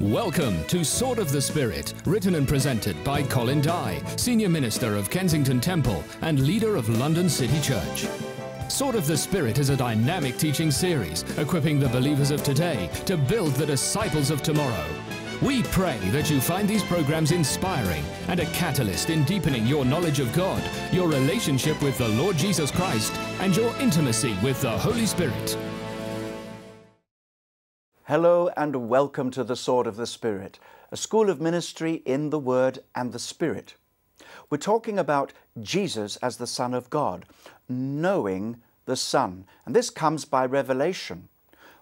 Welcome to Sword of the Spirit, written and presented by Colin Dye, Senior Minister of Kensington Temple and leader of London City Church. Sword of the Spirit is a dynamic teaching series equipping the believers of today to build the disciples of tomorrow. We pray that you find these programs inspiring and a catalyst in deepening your knowledge of God, your relationship with the Lord Jesus Christ, and your intimacy with the Holy Spirit. Hello and welcome to the Sword of the Spirit, a school of ministry in the Word and the Spirit. We're talking about Jesus as the Son of God, knowing the Son. And this comes by revelation.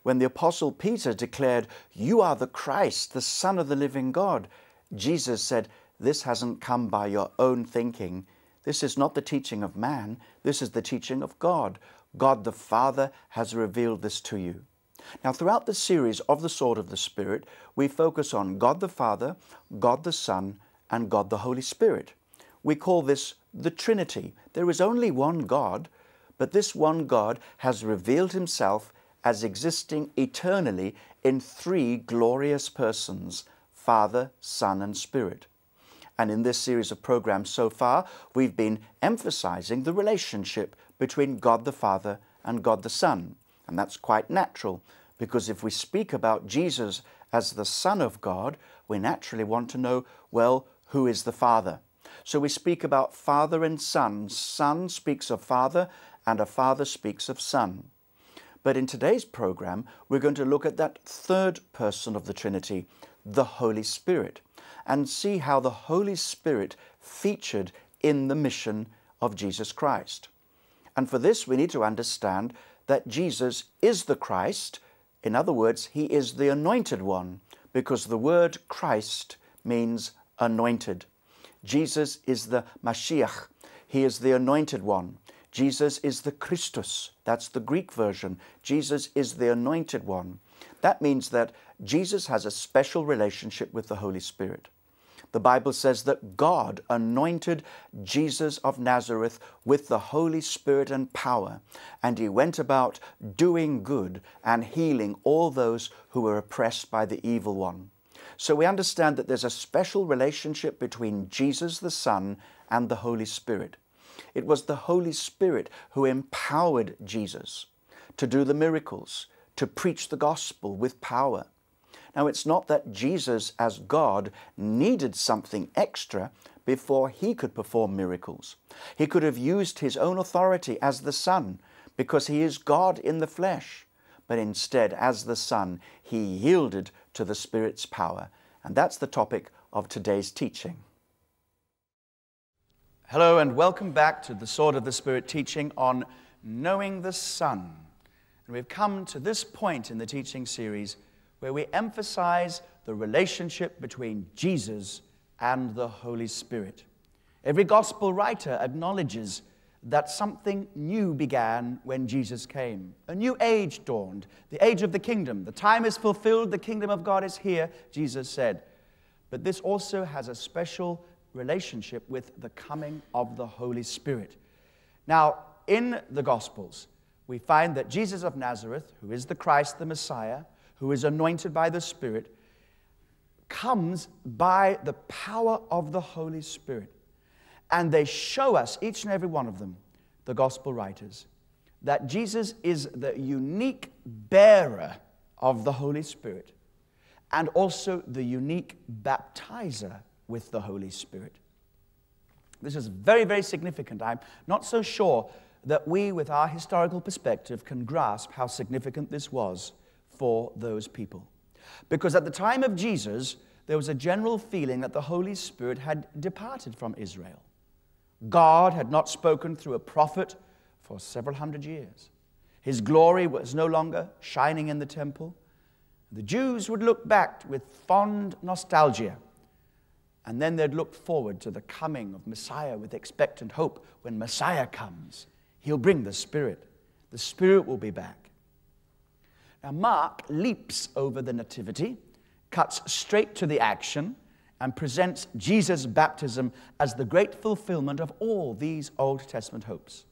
When the Apostle Peter declared, You are the Christ, the Son of the living God, Jesus said, This hasn't come by your own thinking. This is not the teaching of man, this is the teaching of God. God the Father has revealed this to you. Now, throughout the series of the Sword of the Spirit, we focus on God the Father, God the Son, and God the Holy Spirit. We call this the Trinity. There is only one God, but this one God has revealed himself as existing eternally in three glorious persons Father, Son, and Spirit. And in this series of programs so far, we've been emphasizing the relationship between God the Father and God the Son. And that's quite natural because if we speak about Jesus as the Son of God, we naturally want to know, well, who is the Father? So we speak about Father and Son. Son speaks of Father, and a Father speaks of Son. But in today's program, we're going to look at that third person of the Trinity, the Holy Spirit, and see how the Holy Spirit featured in the mission of Jesus Christ. And for this, we need to understand that Jesus is the Christ. In other words, he is the anointed one, because the word Christ means anointed. Jesus is the Mashiach, he is the anointed one. Jesus is the Christus, that's the Greek version. Jesus is the anointed one. That means that Jesus has a special relationship with the Holy Spirit. The Bible says that God anointed Jesus of Nazareth with the Holy Spirit and power, and he went about doing good and healing all those who were oppressed by the evil one. So we understand that there's a special relationship between Jesus the Son and the Holy Spirit. It was the Holy Spirit who empowered Jesus to do the miracles, to preach the gospel with power. Now, it's not that Jesus, as God, needed something extra before he could perform miracles. He could have used his own authority as the Son because he is God in the flesh. But instead, as the Son, he yielded to the Spirit's power. And that's the topic of today's teaching. Hello, and welcome back to the Sword of the Spirit teaching on knowing the Son. And we've come to this point in the teaching series where we emphasize the relationship between Jesus and the Holy Spirit. Every gospel writer acknowledges that something new began when Jesus came. A new age dawned, the age of the kingdom. The time is fulfilled, the kingdom of God is here, Jesus said. But this also has a special relationship with the coming of the Holy Spirit. Now, in the Gospels, we find that Jesus of Nazareth, who is the Christ, the Messiah, who is anointed by the Spirit, comes by the power of the Holy Spirit. And they show us, each and every one of them, the gospel writers, that Jesus is the unique bearer of the Holy Spirit and also the unique baptizer with the Holy Spirit. This is very, very significant. I'm not so sure that we, with our historical perspective, can grasp how significant this was for those people. Because at the time of Jesus, there was a general feeling that the Holy Spirit had departed from Israel. God had not spoken through a prophet for several hundred years. His glory was no longer shining in the temple. The Jews would look back with fond nostalgia, and then they'd look forward to the coming of Messiah with expectant hope. When Messiah comes, he'll bring the Spirit. The Spirit will be back. Now, Mark leaps over the nativity, cuts straight to the action, and presents Jesus' baptism as the great fulfillment of all these Old Testament hopes.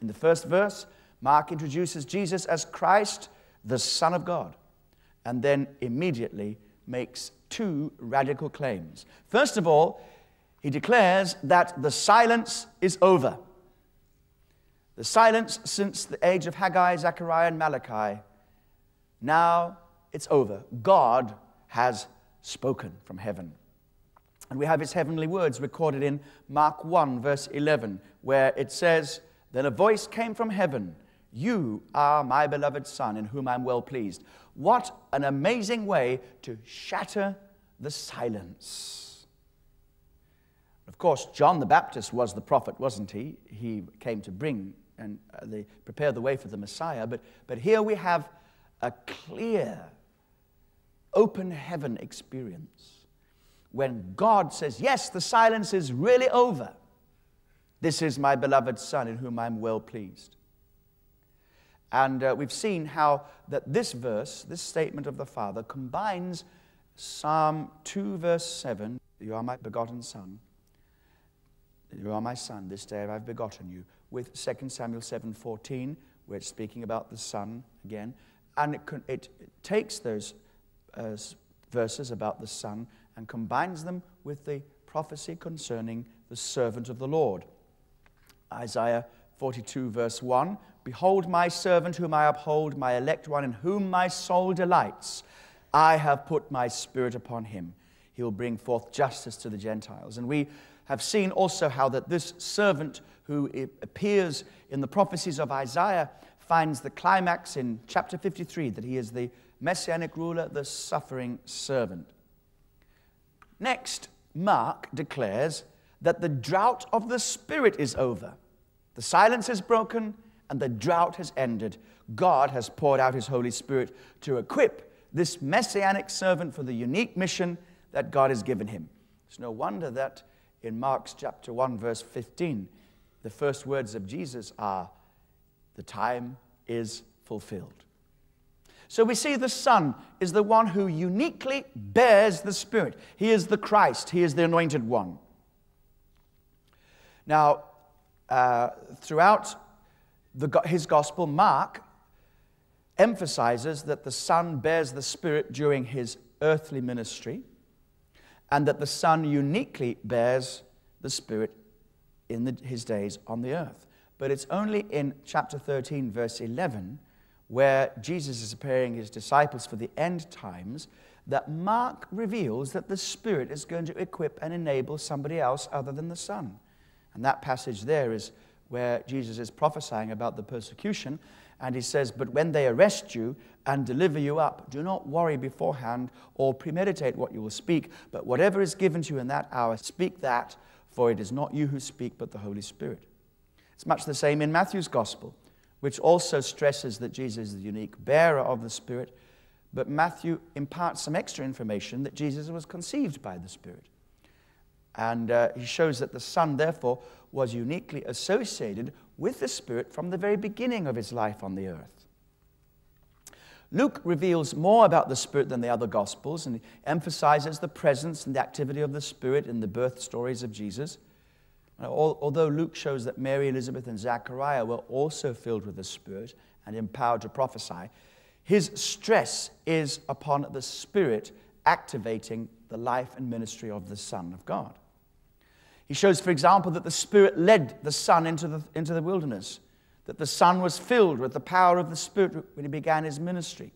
In the first verse, Mark introduces Jesus as Christ, the Son of God. And then immediately, makes two radical claims. First of all, he declares that the silence is over. The silence since the age of Haggai, Zechariah, and Malachi, now it's over. God has spoken from heaven. And we have his heavenly words recorded in Mark 1, verse 11, where it says, Then a voice came from heaven You are my beloved Son, in whom I'm well pleased. What an amazing way to shatter the silence. Of course, John the Baptist was the prophet, wasn't he? He came to bring and uh, prepare the way for the Messiah. But, but here we have a clear, open heaven experience when God says, Yes, the silence is really over. This is my beloved Son in whom I'm well pleased. And uh, we've seen how that this verse, this statement of the Father, combines Psalm 2, verse 7, You are my begotten Son. You are my Son. This day I've begotten you with 2 Samuel 7:14, we're speaking about the Son again, and it, it, it takes those uh, verses about the Son and combines them with the prophecy concerning the servant of the Lord. Isaiah 42, verse 1 Behold, my servant whom I uphold, my elect one, in whom my soul delights. I have put my spirit upon him. He will bring forth justice to the Gentiles. And we have seen also how that this servant who appears in the prophecies of Isaiah finds the climax in chapter 53 that he is the messianic ruler, the suffering servant. Next, Mark declares that the drought of the Spirit is over. The silence is broken and the drought has ended. God has poured out his Holy Spirit to equip this messianic servant for the unique mission that God has given him. It's no wonder that in Mark's chapter 1, verse 15, the first words of Jesus are, The time is fulfilled. So we see the Son is the one who uniquely bears the Spirit. He is the Christ, He is the anointed one. Now, uh, throughout the, his gospel, Mark emphasizes that the Son bears the Spirit during his earthly ministry and that the Son uniquely bears the Spirit in the, his days on the earth. But it's only in chapter 13, verse 11, where Jesus is preparing his disciples for the end times, that Mark reveals that the Spirit is going to equip and enable somebody else other than the Son. And that passage there is where Jesus is prophesying about the persecution. And he says, But when they arrest you and deliver you up, do not worry beforehand or premeditate what you will speak, but whatever is given to you in that hour, speak that for it is not you who speak, but the Holy Spirit. It's much the same in Matthew's gospel, which also stresses that Jesus is the unique bearer of the Spirit, but Matthew imparts some extra information that Jesus was conceived by the Spirit. And uh, he shows that the Son, therefore, was uniquely associated with the Spirit from the very beginning of his life on the earth. Luke reveals more about the Spirit than the other Gospels and emphasizes the presence and the activity of the Spirit in the birth stories of Jesus. Although Luke shows that Mary, Elizabeth, and Zachariah were also filled with the Spirit and empowered to prophesy, his stress is upon the Spirit activating the life and ministry of the Son of God. He shows, for example, that the Spirit led the Son into the, into the wilderness that the Son was filled with the power of the Spirit when he began his ministry.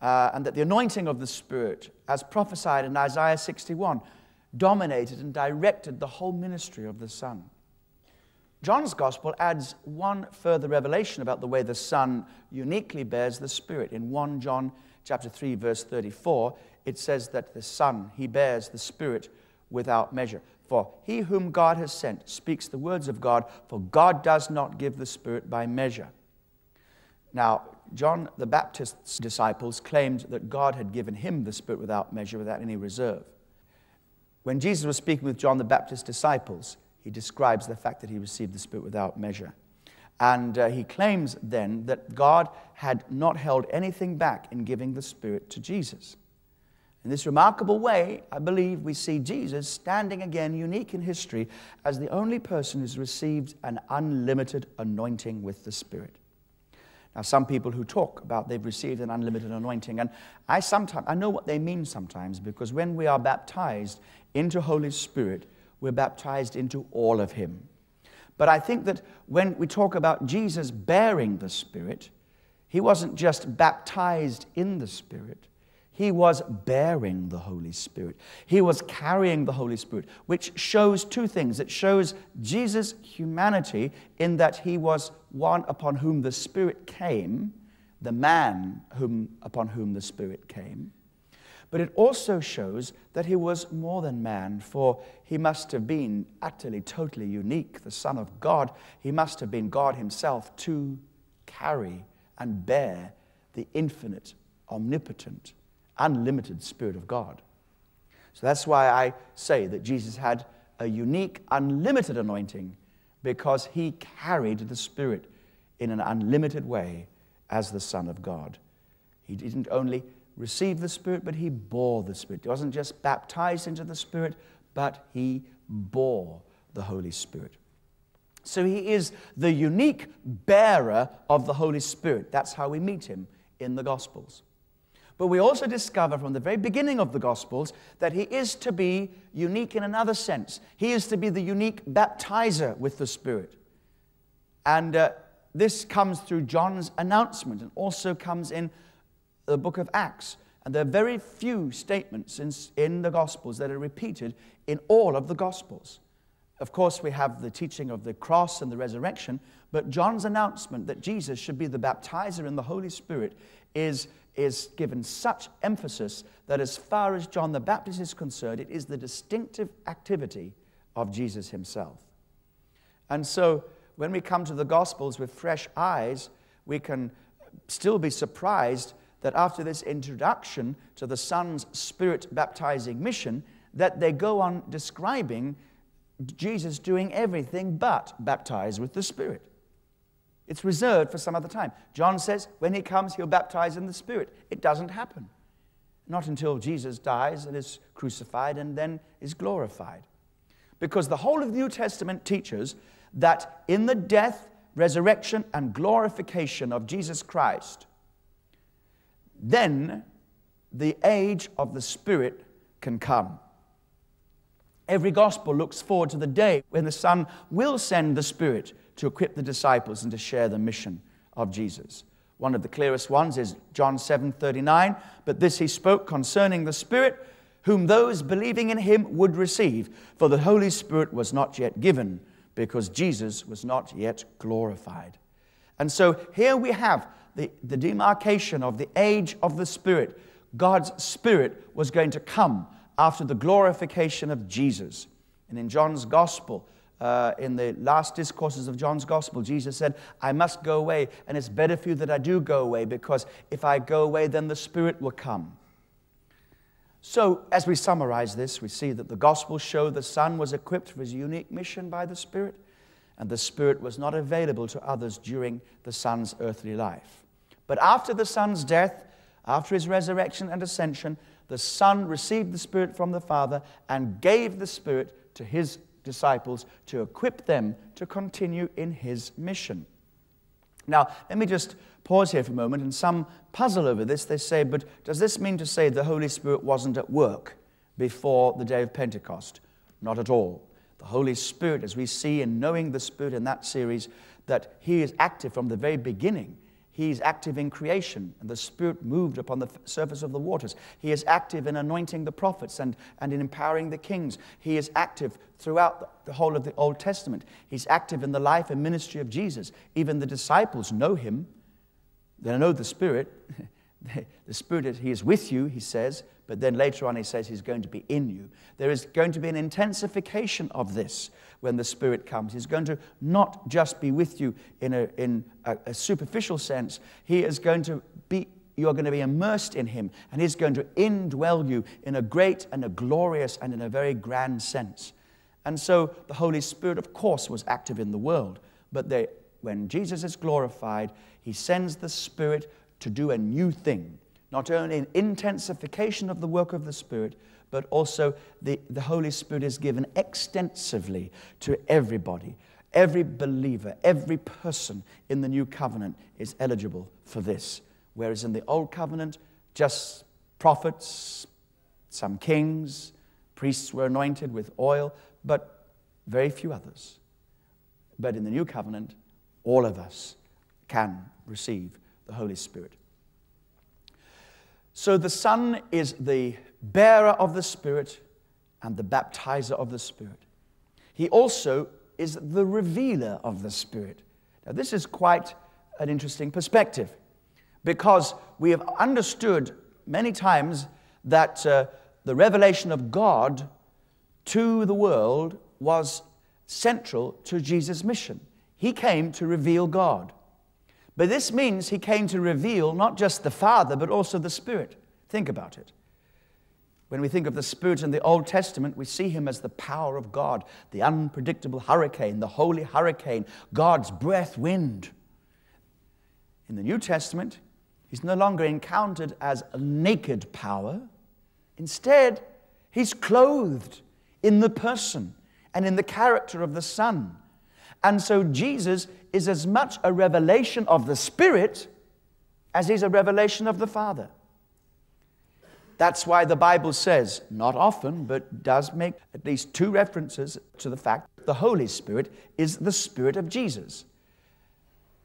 Uh, and that the anointing of the Spirit, as prophesied in Isaiah 61, dominated and directed the whole ministry of the Son. John's Gospel adds one further revelation about the way the Son uniquely bears the Spirit. In 1 John chapter 3, verse 34, it says that the Son, he bears the Spirit without measure. For he whom God has sent speaks the words of God, for God does not give the Spirit by measure. Now, John the Baptist's disciples claimed that God had given him the Spirit without measure, without any reserve. When Jesus was speaking with John the Baptist's disciples, he describes the fact that he received the Spirit without measure. And uh, he claims then that God had not held anything back in giving the Spirit to Jesus. In this remarkable way, I believe we see Jesus standing again, unique in history, as the only person who's received an unlimited anointing with the Spirit. Now, some people who talk about they've received an unlimited anointing, and I sometimes I know what they mean sometimes because when we are baptized into Holy Spirit, we're baptized into all of Him. But I think that when we talk about Jesus bearing the Spirit, He wasn't just baptized in the Spirit, he was bearing the Holy Spirit. He was carrying the Holy Spirit, which shows two things. It shows Jesus' humanity in that he was one upon whom the Spirit came, the man whom, upon whom the Spirit came. But it also shows that he was more than man, for he must have been utterly, totally unique, the Son of God. He must have been God himself to carry and bear the infinite, omnipotent, unlimited Spirit of God. So that's why I say that Jesus had a unique, unlimited anointing because he carried the Spirit in an unlimited way as the Son of God. He didn't only receive the Spirit, but he bore the Spirit. He wasn't just baptized into the Spirit, but he bore the Holy Spirit. So he is the unique bearer of the Holy Spirit. That's how we meet him in the Gospels. But we also discover from the very beginning of the Gospels that he is to be unique in another sense. He is to be the unique baptizer with the Spirit. And uh, this comes through John's announcement and also comes in the book of Acts. And there are very few statements in, in the Gospels that are repeated in all of the Gospels. Of course, we have the teaching of the cross and the resurrection, but John's announcement that Jesus should be the baptizer in the Holy Spirit is is given such emphasis that, as far as John the Baptist is concerned, it is the distinctive activity of Jesus himself. And so, when we come to the Gospels with fresh eyes, we can still be surprised that after this introduction to the Son's Spirit baptizing mission, that they go on describing Jesus doing everything but baptize with the Spirit. It's reserved for some other time. John says when he comes, he'll baptize in the Spirit. It doesn't happen. Not until Jesus dies and is crucified and then is glorified. Because the whole of the New Testament teaches that in the death, resurrection, and glorification of Jesus Christ, then the age of the Spirit can come. Every gospel looks forward to the day when the Son will send the Spirit to equip the disciples and to share the mission of Jesus. One of the clearest ones is John 7 39. But this he spoke concerning the Spirit, whom those believing in him would receive. For the Holy Spirit was not yet given, because Jesus was not yet glorified. And so here we have the, the demarcation of the age of the Spirit. God's Spirit was going to come after the glorification of Jesus. And in John's Gospel, uh, in the last discourses of John's Gospel, Jesus said, I must go away, and it's better for you that I do go away, because if I go away, then the Spirit will come. So, as we summarize this, we see that the Gospels show the Son was equipped for his unique mission by the Spirit, and the Spirit was not available to others during the Son's earthly life. But after the Son's death, after his resurrection and ascension, the Son received the Spirit from the Father and gave the Spirit to his disciples to equip them to continue in his mission. Now, let me just pause here for a moment and some puzzle over this. They say, but does this mean to say the Holy Spirit wasn't at work before the day of Pentecost? Not at all. The Holy Spirit, as we see in Knowing the Spirit in that series, that He is active from the very beginning. He's active in creation, and the Spirit moved upon the surface of the waters. He is active in anointing the prophets and, and in empowering the kings. He is active throughout the whole of the Old Testament. He's active in the life and ministry of Jesus. Even the disciples know him, they know the Spirit. the Spirit, He is with you, he says, but then later on he says He's going to be in you. There is going to be an intensification of this when the Spirit comes. He's going to not just be with you in a, in a, a superficial sense, He is going to be you're going to be immersed in him, and he's going to indwell you in a great and a glorious and in a very grand sense. And so the Holy Spirit, of course, was active in the world, but they, when Jesus is glorified, he sends the Spirit to do a new thing, not only an intensification of the work of the Spirit, but also the, the Holy Spirit is given extensively to everybody. Every believer, every person in the new covenant is eligible for this. Whereas in the old covenant, just prophets, some kings, priests were anointed with oil, but very few others. But in the new covenant, all of us can receive the Holy Spirit. So the Son is the bearer of the Spirit and the baptizer of the Spirit. He also is the revealer of the Spirit. Now, this is quite an interesting perspective because we have understood many times that uh, the revelation of God to the world was central to Jesus' mission. He came to reveal God. But this means he came to reveal not just the Father, but also the Spirit. Think about it. When we think of the Spirit in the Old Testament, we see him as the power of God, the unpredictable hurricane, the holy hurricane, God's breath wind. In the New Testament, he's no longer encountered as a naked power. Instead, he's clothed in the person and in the character of the Son. And so Jesus is as much a revelation of the Spirit as he's a revelation of the Father. That's why the Bible says, not often, but does make at least two references to the fact that the Holy Spirit is the Spirit of Jesus.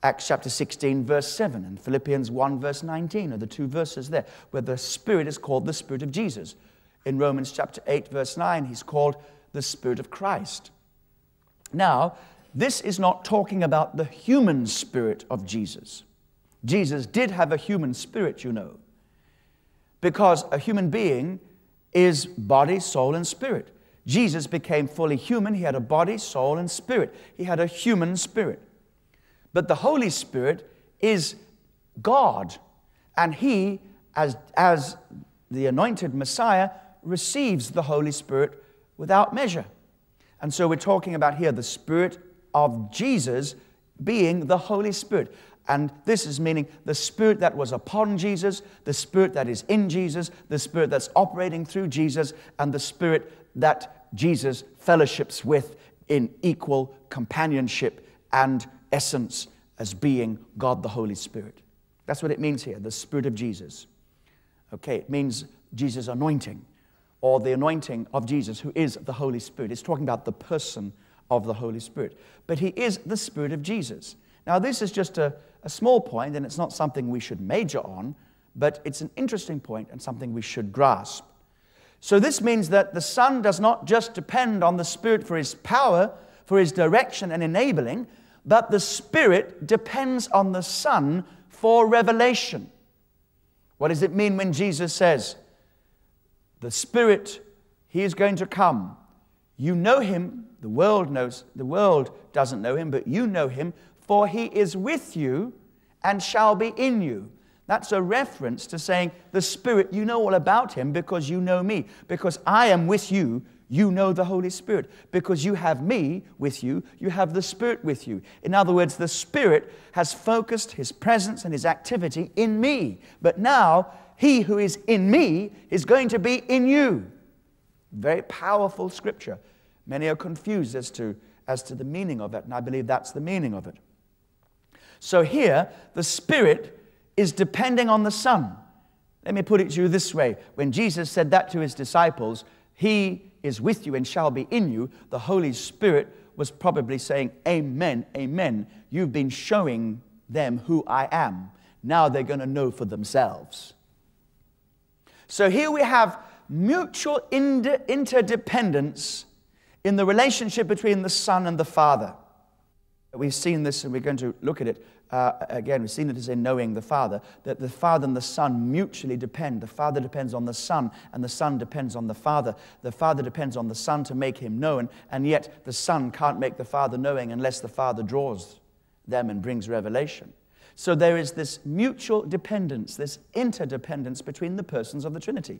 Acts chapter 16, verse 7, and Philippians 1, verse 19 are the two verses there, where the Spirit is called the Spirit of Jesus. In Romans chapter 8, verse 9, he's called the Spirit of Christ. Now, this is not talking about the human spirit of Jesus. Jesus did have a human spirit, you know because a human being is body, soul, and spirit. Jesus became fully human. He had a body, soul, and spirit. He had a human spirit. But the Holy Spirit is God, and He, as, as the anointed Messiah, receives the Holy Spirit without measure. And so we're talking about here the Spirit of Jesus being the Holy Spirit. And this is meaning the Spirit that was upon Jesus, the Spirit that is in Jesus, the Spirit that's operating through Jesus, and the Spirit that Jesus fellowships with in equal companionship and essence as being God the Holy Spirit. That's what it means here, the Spirit of Jesus. Okay, it means Jesus' anointing or the anointing of Jesus, who is the Holy Spirit. It's talking about the person of the Holy Spirit. But he is the Spirit of Jesus. Now, this is just a, a small point, and it's not something we should major on, but it's an interesting point and something we should grasp. So, this means that the Son does not just depend on the Spirit for his power, for his direction and enabling, but the Spirit depends on the Son for revelation. What does it mean when Jesus says, The Spirit, He is going to come? You know Him, the world knows, the world doesn't know Him, but you know Him, for he is with you and shall be in you. That's a reference to saying, the Spirit, you know all about him because you know me. Because I am with you, you know the Holy Spirit. Because you have me with you, you have the Spirit with you. In other words, the Spirit has focused his presence and his activity in me. But now, he who is in me is going to be in you. Very powerful scripture. Many are confused as to, as to the meaning of it, and I believe that's the meaning of it. So here, the Spirit is depending on the Son. Let me put it to you this way when Jesus said that to his disciples, He is with you and shall be in you, the Holy Spirit was probably saying, Amen, Amen. You've been showing them who I am. Now they're going to know for themselves. So here we have mutual interdependence in the relationship between the Son and the Father. We've seen this and we're going to look at it uh, again. We've seen it as in knowing the Father, that the Father and the Son mutually depend. The Father depends on the Son, and the Son depends on the Father. The Father depends on the Son to make him known, and yet the Son can't make the Father knowing unless the Father draws them and brings revelation. So there is this mutual dependence, this interdependence between the persons of the Trinity.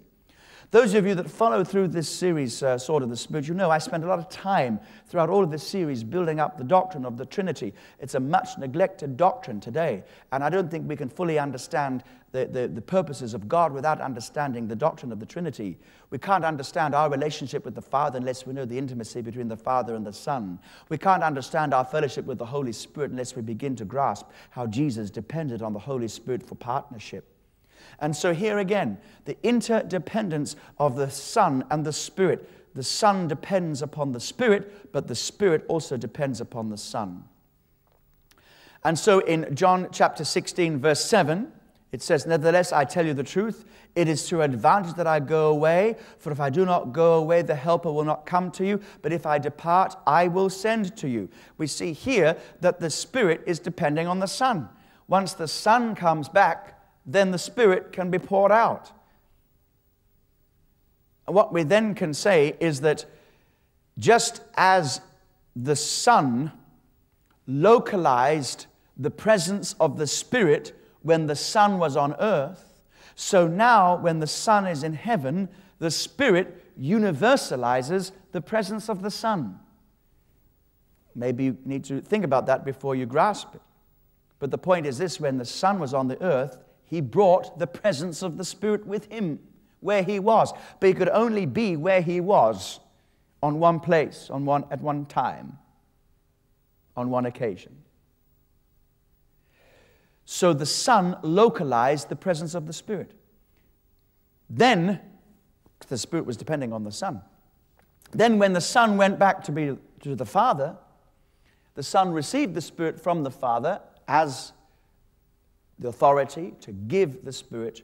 Those of you that follow through this series, uh, Sword of the Spirit, you know I spent a lot of time throughout all of this series building up the doctrine of the Trinity. It's a much neglected doctrine today, and I don't think we can fully understand the, the, the purposes of God without understanding the doctrine of the Trinity. We can't understand our relationship with the Father unless we know the intimacy between the Father and the Son. We can't understand our fellowship with the Holy Spirit unless we begin to grasp how Jesus depended on the Holy Spirit for partnership. And so, here again, the interdependence of the Son and the Spirit. The Son depends upon the Spirit, but the Spirit also depends upon the Son. And so, in John chapter 16, verse 7, it says, Nevertheless, I tell you the truth. It is to advantage that I go away, for if I do not go away, the Helper will not come to you. But if I depart, I will send to you. We see here that the Spirit is depending on the Son. Once the Son comes back, then the Spirit can be poured out. What we then can say is that just as the Son localized the presence of the Spirit when the Son was on earth, so now when the Son is in heaven, the Spirit universalizes the presence of the Son. Maybe you need to think about that before you grasp it. But the point is this when the Son was on the earth, he brought the presence of the Spirit with him where he was. But he could only be where he was on one place, on one, at one time, on one occasion. So the Son localized the presence of the Spirit. Then, the Spirit was depending on the Son. Then, when the Son went back to be to the Father, the Son received the Spirit from the Father as the authority to give the Spirit,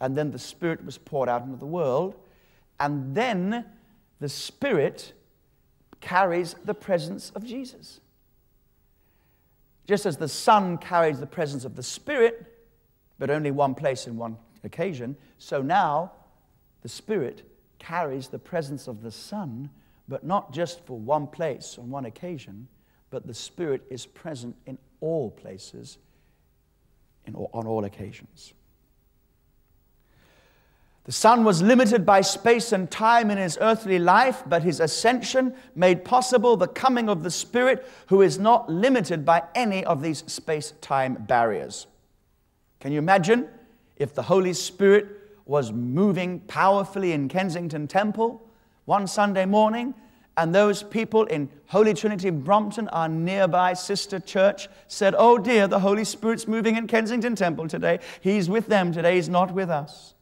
and then the Spirit was poured out into the world, and then the Spirit carries the presence of Jesus. Just as the Son carries the presence of the Spirit, but only one place in one occasion, so now the Spirit carries the presence of the Son, but not just for one place on one occasion, but the Spirit is present in all places all, on all occasions. The Son was limited by space and time in his earthly life, but his ascension made possible the coming of the Spirit, who is not limited by any of these space time barriers. Can you imagine if the Holy Spirit was moving powerfully in Kensington Temple one Sunday morning and those people in Holy Trinity Brompton, our nearby sister church, said, Oh dear, the Holy Spirit's moving in Kensington Temple today. He's with them today, He's not with us.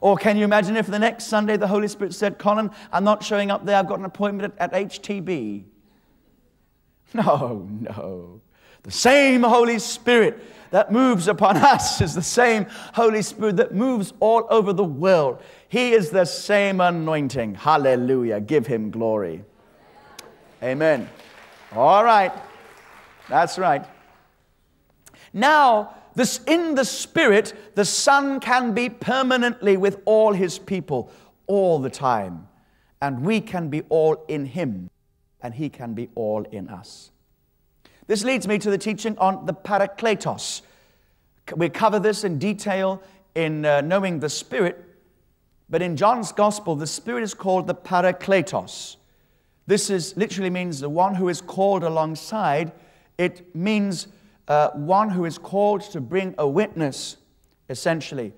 Or can you imagine if the next Sunday the Holy Spirit said, Colin, I'm not showing up there, I've got an appointment at, at HTB? No, no. The same Holy Spirit that moves upon us is the same Holy Spirit that moves all over the world. He is the same anointing. Hallelujah. Give him glory. Amen. All right. That's right. Now, this, in the Spirit, the Son can be permanently with all his people all the time. And we can be all in him, and he can be all in us. This leads me to the teaching on the Parakletos. We cover this in detail in uh, Knowing the Spirit, but in John's Gospel, the Spirit is called the Parakletos. This is literally means the one who is called alongside. It means uh, one who is called to bring a witness, essentially,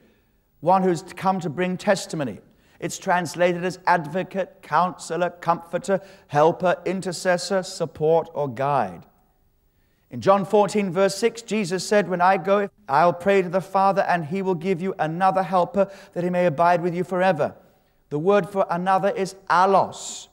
one who's come to bring testimony. It's translated as advocate, counselor, comforter, helper, intercessor, support, or guide. In John 14, verse 6, Jesus said, When I go, I'll pray to the Father, and he will give you another helper that he may abide with you forever. The word for another is allos,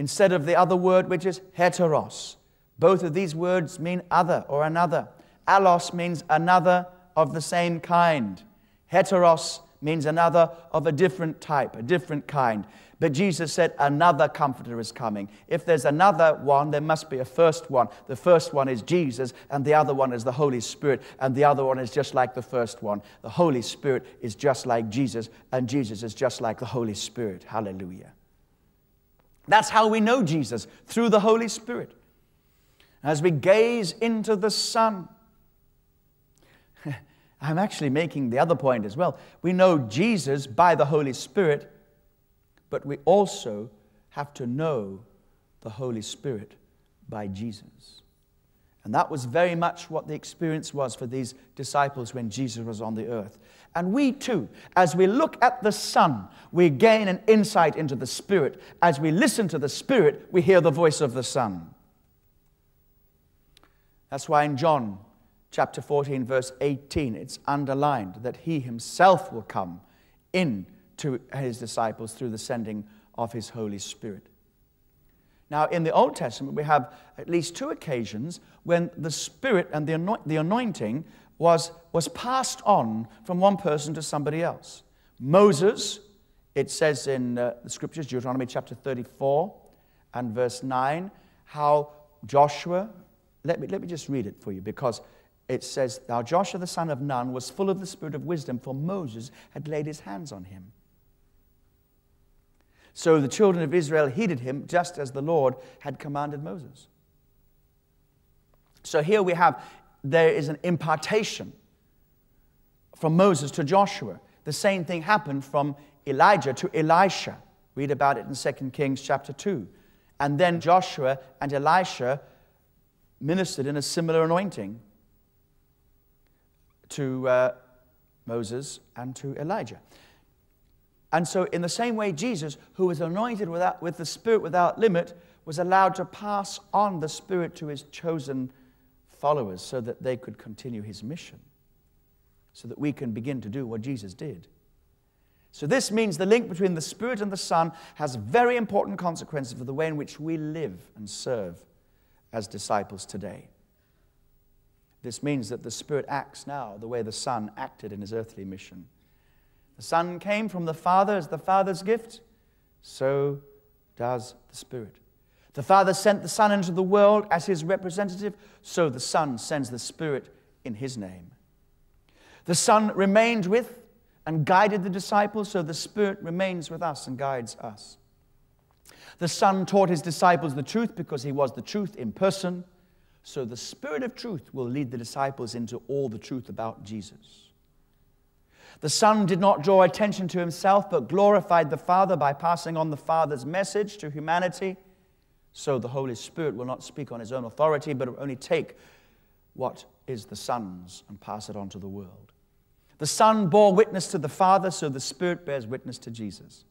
instead of the other word, which is heteros. Both of these words mean other or another. Allos means another of the same kind. Heteros means another of a different type, a different kind. But Jesus said, Another comforter is coming. If there's another one, there must be a first one. The first one is Jesus, and the other one is the Holy Spirit, and the other one is just like the first one. The Holy Spirit is just like Jesus, and Jesus is just like the Holy Spirit. Hallelujah. That's how we know Jesus, through the Holy Spirit. As we gaze into the Son, I'm actually making the other point as well. We know Jesus by the Holy Spirit, but we also have to know the Holy Spirit by Jesus. And that was very much what the experience was for these disciples when Jesus was on the earth. And we too, as we look at the Son, we gain an insight into the Spirit. As we listen to the Spirit, we hear the voice of the Son. That's why in John chapter 14, verse 18, it's underlined that he himself will come in to his disciples through the sending of his Holy Spirit. Now, in the Old Testament, we have at least two occasions when the Spirit and the anointing was, was passed on from one person to somebody else. Moses, it says in uh, the scriptures, Deuteronomy chapter 34 and verse 9, how Joshua, let me, let me just read it for you because it says, Now Joshua the son of Nun was full of the spirit of wisdom, for Moses had laid his hands on him. So the children of Israel heeded him just as the Lord had commanded Moses. So here we have, there is an impartation from Moses to Joshua. The same thing happened from Elijah to Elisha. Read about it in 2 Kings chapter 2. And then Joshua and Elisha ministered in a similar anointing to uh, Moses and to Elijah. And so, in the same way, Jesus, who was anointed without, with the Spirit without limit, was allowed to pass on the Spirit to his chosen followers so that they could continue his mission, so that we can begin to do what Jesus did. So, this means the link between the Spirit and the Son has very important consequences for the way in which we live and serve as disciples today. This means that the Spirit acts now the way the Son acted in his earthly mission. The Son came from the Father as the Father's gift, so does the Spirit. The Father sent the Son into the world as his representative, so the Son sends the Spirit in his name. The Son remained with and guided the disciples, so the Spirit remains with us and guides us. The Son taught his disciples the truth because he was the truth in person, so the Spirit of truth will lead the disciples into all the truth about Jesus. The Son did not draw attention to himself, but glorified the Father by passing on the Father's message to humanity. So the Holy Spirit will not speak on his own authority, but will only take what is the Son's and pass it on to the world. The Son bore witness to the Father, so the Spirit bears witness to Jesus.